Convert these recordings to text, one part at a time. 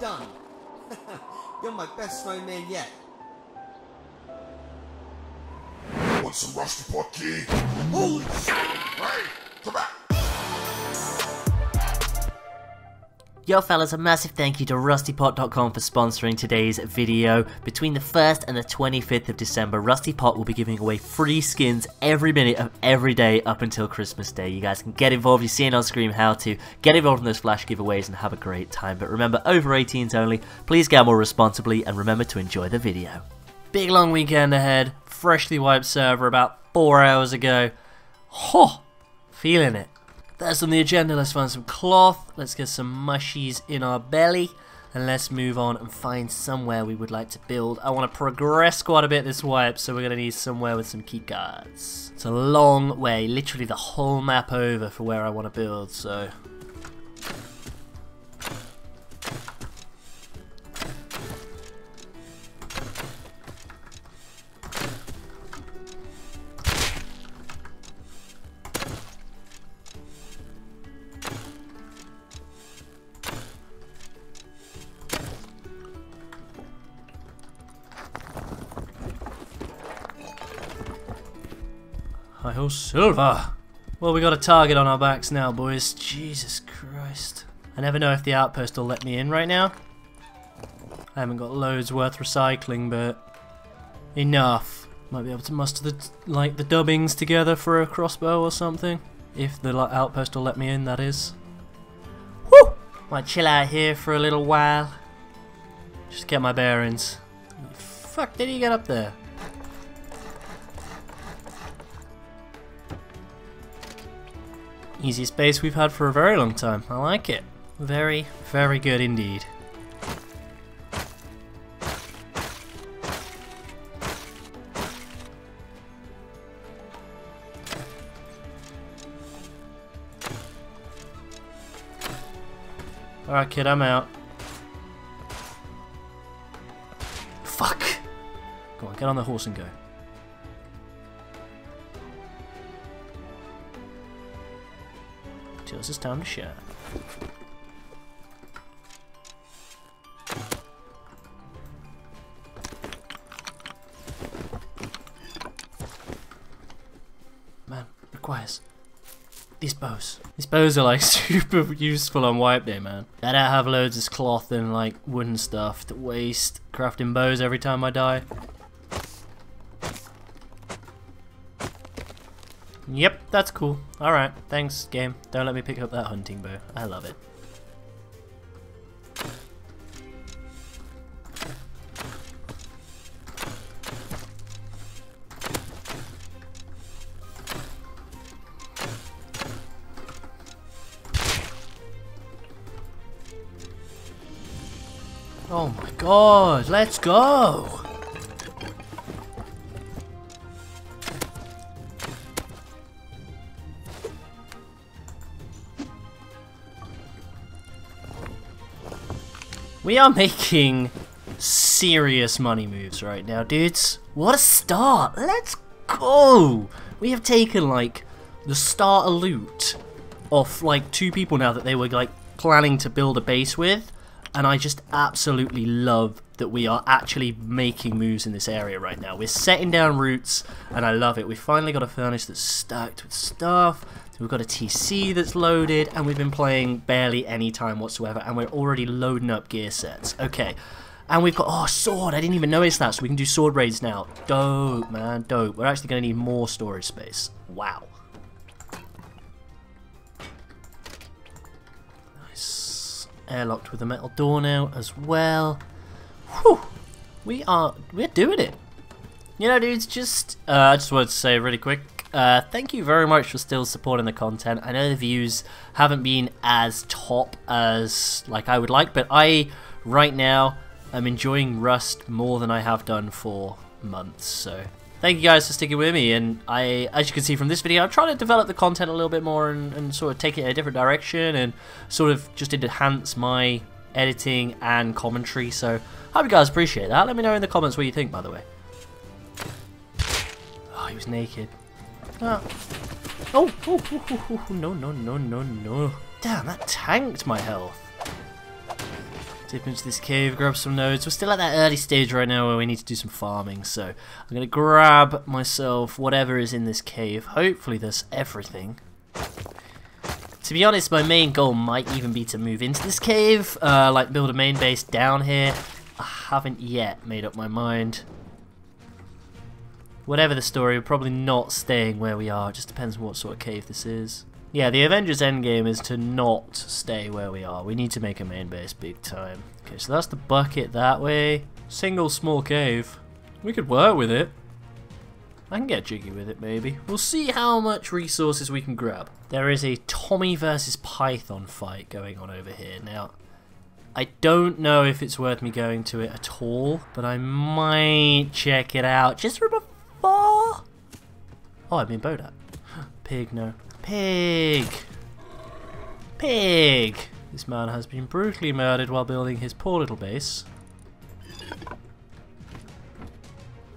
done. You're my best snowman yet. Want some rusty pot key? Holy shit! Hey, come back. Yo fellas, a massive thank you to RustyPot.com for sponsoring today's video. Between the 1st and the 25th of December, RustyPot will be giving away free skins every minute of every day up until Christmas Day. You guys can get involved, you're seeing on screen how to get involved in those flash giveaways and have a great time. But remember, over 18s only, please gamble responsibly and remember to enjoy the video. Big long weekend ahead, freshly wiped server about 4 hours ago. Ho! Feeling it. That's on the agenda. Let's find some cloth. Let's get some mushies in our belly. And let's move on and find somewhere we would like to build. I want to progress quite a bit this wipe, so we're going to need somewhere with some key cards. It's a long way, literally the whole map over for where I want to build, so... Hi ho silver! Well, we got a target on our backs now, boys. Jesus Christ. I never know if the outpost will let me in right now. I haven't got loads worth recycling, but enough. Might be able to muster the like the dubbings together for a crossbow or something. If the outpost will let me in, that is. Woo! Might chill out here for a little while. Just get my bearings. Fuck, did he get up there? Easiest base we've had for a very long time. I like it. Very, very good indeed. Alright kid, I'm out. Fuck! Go on, get on the horse and go. Till it's time to shine. Man, requires these bows. These bows are like super useful on wipe day, man. I don't have loads of cloth and like wooden stuff to waste crafting bows every time I die. Yep, that's cool. Alright, thanks, game. Don't let me pick up that hunting bow. I love it. Oh my god, let's go! We are making serious money moves right now, dudes. What a start! Let's go! We have taken, like, the starter loot off, like, two people now that they were, like, planning to build a base with. And I just absolutely love that we are actually making moves in this area right now. We're setting down roots, and I love it. We've finally got a furnace that's stacked with stuff. We've got a TC that's loaded, and we've been playing barely any time whatsoever, and we're already loading up gear sets. Okay, and we've got, oh, sword, I didn't even notice that, so we can do sword raids now. Dope, man, dope. We're actually going to need more storage space. Wow. Nice. Airlocked with a metal door now as well. Whew. We are, we're doing it. You know, dudes, just, uh, I just wanted to say really quick, uh, thank you very much for still supporting the content. I know the views haven't been as top as like I would like, but I right now am enjoying Rust more than I have done for months. So thank you guys for sticking with me. And I, as you can see from this video, I'm trying to develop the content a little bit more and, and sort of take it in a different direction and sort of just enhance my editing and commentary. So hope you guys appreciate that. Let me know in the comments what you think, by the way. Oh, he was naked. Ah. Oh, oh, oh, oh, oh, no, no, no, no, no. Damn, that tanked my health. dip into this cave, grab some nodes. We're still at that early stage right now where we need to do some farming, so I'm going to grab myself whatever is in this cave. Hopefully there's everything. To be honest, my main goal might even be to move into this cave, uh, like build a main base down here. I haven't yet made up my mind. Whatever the story, we're probably not staying where we are. It just depends on what sort of cave this is. Yeah, the Avengers Endgame is to not stay where we are. We need to make a main base big time. Okay, so that's the bucket that way. Single small cave. We could work with it. I can get jiggy with it, maybe. We'll see how much resources we can grab. There is a Tommy versus Python fight going on over here. Now, I don't know if it's worth me going to it at all, but I might check it out just from afar. Oh, I've been bowed at. Pig, no. Pig! Pig! This man has been brutally murdered while building his poor little base.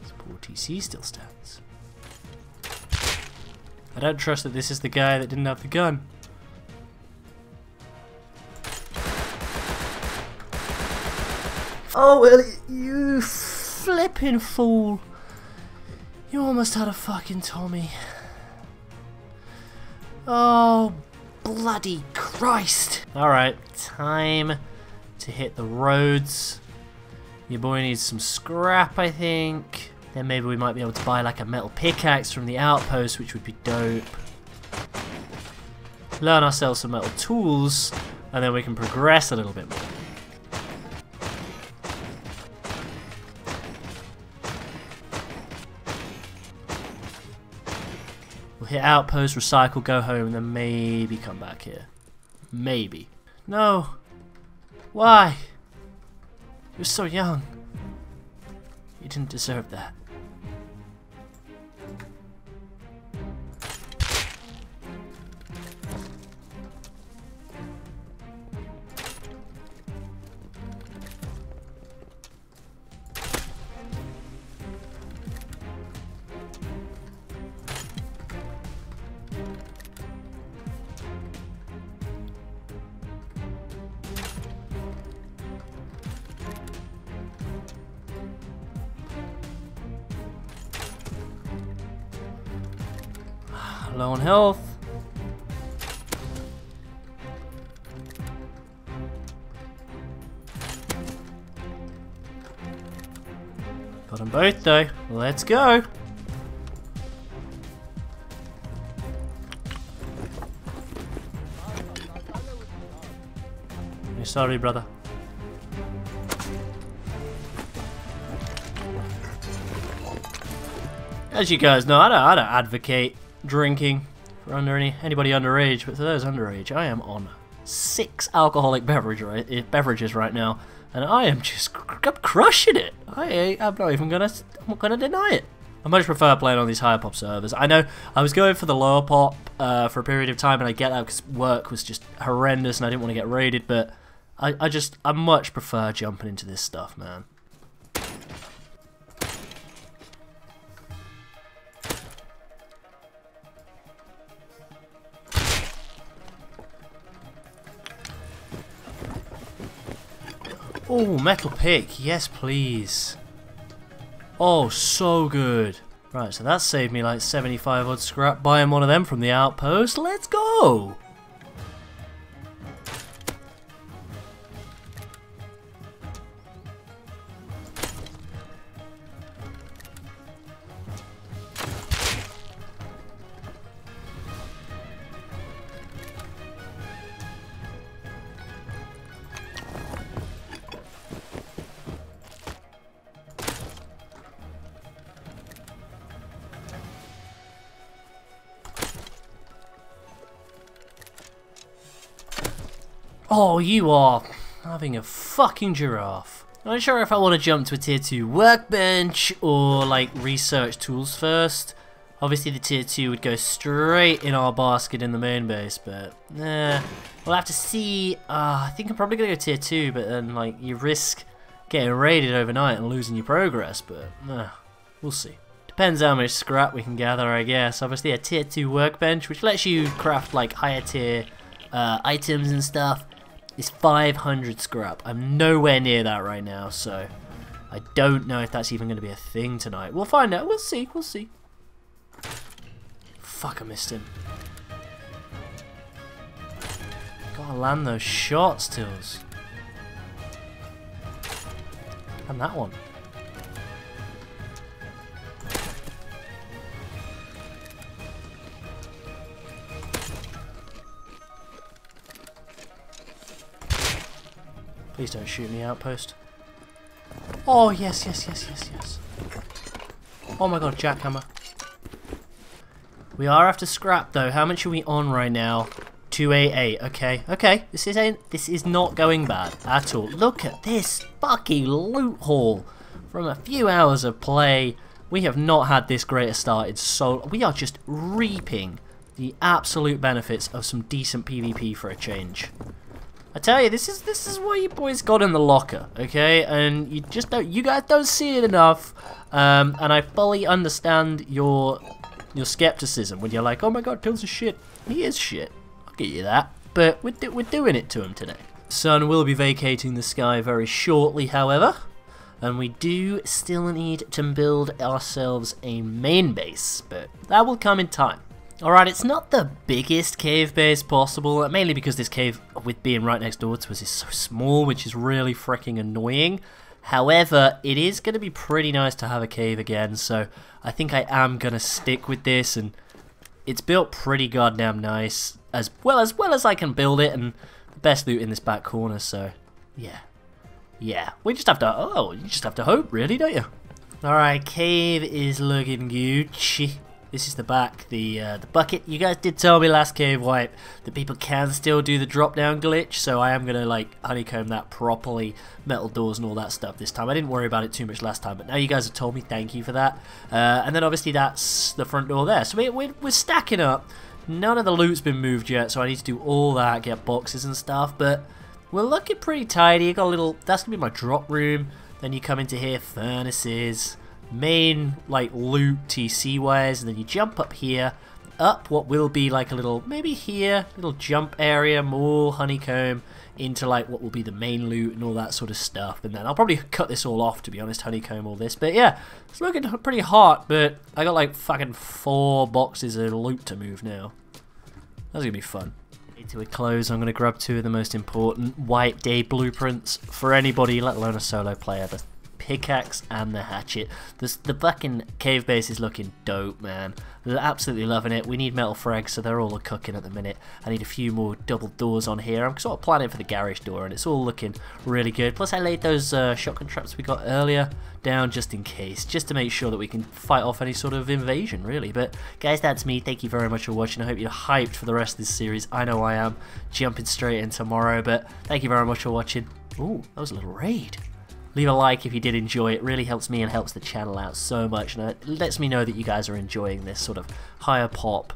This poor TC still stands. I don't trust that this is the guy that didn't have the gun. Oh, well, you flipping fool. You almost had a fucking Tommy. Oh, bloody Christ. Alright, time to hit the roads. Your boy needs some scrap, I think. Then maybe we might be able to buy like a metal pickaxe from the outpost, which would be dope. Learn ourselves some metal tools, and then we can progress a little bit more. We'll hit outpost, recycle, go home, and then maybe come back here. Maybe. No. Why? You're so young. You didn't deserve that. Low on health. Got them both though. Let's go. Hey, sorry, brother. As you guys know, I don't, I don't advocate drinking for under any anybody underage, but for those underage, I am on six alcoholic beverage right, eh, beverages right now, and I am just I'm crushing it. I I'm not even gonna I'm not gonna deny it. I much prefer playing on these higher pop servers. I know I was going for the lower pop uh, for a period of time, and I get that because work was just horrendous, and I didn't want to get raided. But I I just I much prefer jumping into this stuff, man. Oh, metal pick. Yes, please. Oh, so good. Right, so that saved me like 75 odd scrap buying one of them from the outpost. Let's go! Oh, you are having a fucking giraffe. I'm not sure if I want to jump to a tier 2 workbench or like research tools first. Obviously the tier 2 would go straight in our basket in the main base, but nah. We'll have to see. Uh, I think I'm probably going to go tier 2, but then like you risk getting raided overnight and losing your progress, but nah, we'll see. Depends how much scrap we can gather, I guess. Obviously a tier 2 workbench, which lets you craft like higher tier uh, items and stuff is 500 scrap. I'm nowhere near that right now, so I don't know if that's even going to be a thing tonight. We'll find out. We'll see. We'll see. Fuck, I missed him. Gotta land those shots, Tilz. And that one. Please don't shoot me, outpost. Oh, yes, yes, yes, yes, yes. Oh my god, jackhammer. We are after scrap, though. How much are we on right now? 288. Okay, okay. This is a, this is not going bad at all. Look at this fucking loot haul from a few hours of play. We have not had this great a start in so... We are just reaping the absolute benefits of some decent PvP for a change. I tell you, this is this is what you boys got in the locker, okay? And you just don't, you guys don't see it enough. Um, and I fully understand your your skepticism when you're like, oh my god, Tilz is shit. He is shit. I'll get you that. But we're, do we're doing it to him today. Sun will be vacating the sky very shortly, however. And we do still need to build ourselves a main base, but that will come in time. Alright, it's not the biggest cave base possible, mainly because this cave, with being right next door to us, is so small, which is really freaking annoying. However, it is going to be pretty nice to have a cave again, so I think I am going to stick with this, and it's built pretty goddamn nice, as well as well as I can build it, and the best loot in this back corner, so yeah. Yeah, we just have to, oh, you just have to hope, really, don't you? Alright, cave is looking Gucci. This is the back, the uh, the bucket. You guys did tell me last cave wipe that people can still do the drop down glitch, so I am gonna like honeycomb that properly, metal doors and all that stuff this time. I didn't worry about it too much last time, but now you guys have told me, thank you for that. Uh, and then obviously that's the front door there. So we, we, we're stacking up. None of the loot's been moved yet, so I need to do all that, get boxes and stuff, but we're looking pretty tidy. You got a little, that's gonna be my drop room. Then you come into here, furnaces main like loot TC wise and then you jump up here up what will be like a little maybe here little jump area more honeycomb into like what will be the main loot and all that sort of stuff. And then I'll probably cut this all off to be honest honeycomb all this. But yeah it's looking pretty hot but I got like fucking four boxes of loot to move now. That's gonna be fun. To a close, I'm going to grab two of the most important wipe day blueprints for anybody, let alone a solo player pickaxe and the hatchet. The, the fucking cave base is looking dope, man. They're absolutely loving it. We need metal frags, so they're all a cooking at the minute. I need a few more double doors on here. I'm sort of planning for the garage door, and it's all looking really good. Plus, I laid those uh, shotgun traps we got earlier down just in case, just to make sure that we can fight off any sort of invasion, really. But, guys, that's me. Thank you very much for watching. I hope you're hyped for the rest of this series. I know I am. Jumping straight in tomorrow, but thank you very much for watching. Ooh, that was a little raid. Leave a like if you did enjoy it. really helps me and helps the channel out so much. And it lets me know that you guys are enjoying this sort of higher pop,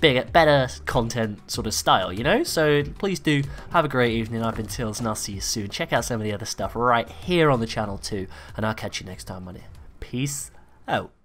bigger, better content sort of style, you know? So please do have a great evening. I've been Tilz and I'll see you soon. Check out some of the other stuff right here on the channel too. And I'll catch you next time on it. Peace out.